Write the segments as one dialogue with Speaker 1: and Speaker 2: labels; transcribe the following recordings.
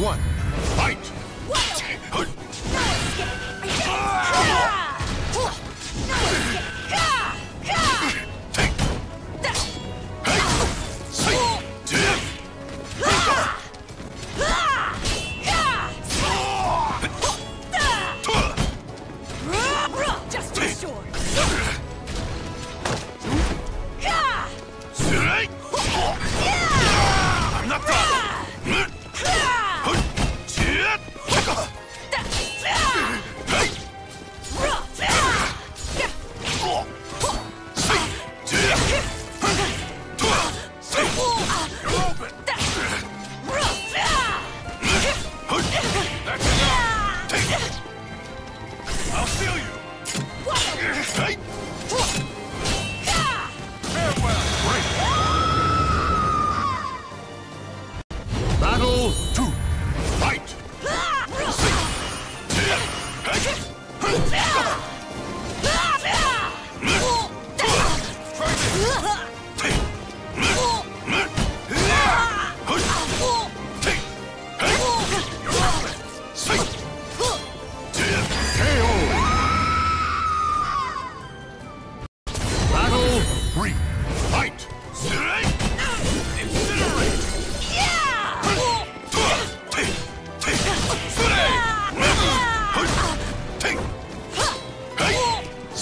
Speaker 1: one, fight! I'll feel you! Farewell! Battle! Fight!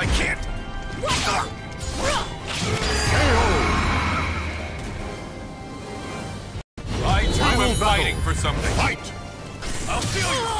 Speaker 1: I can't! KO!
Speaker 2: I'm fighting for something.
Speaker 1: Fight! I'll feel you!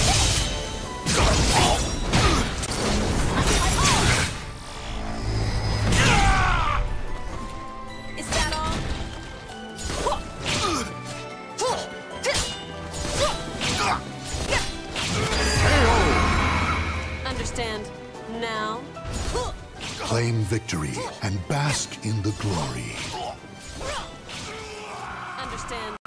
Speaker 3: Understand now?
Speaker 4: Claim victory and bask in the glory.
Speaker 3: Understand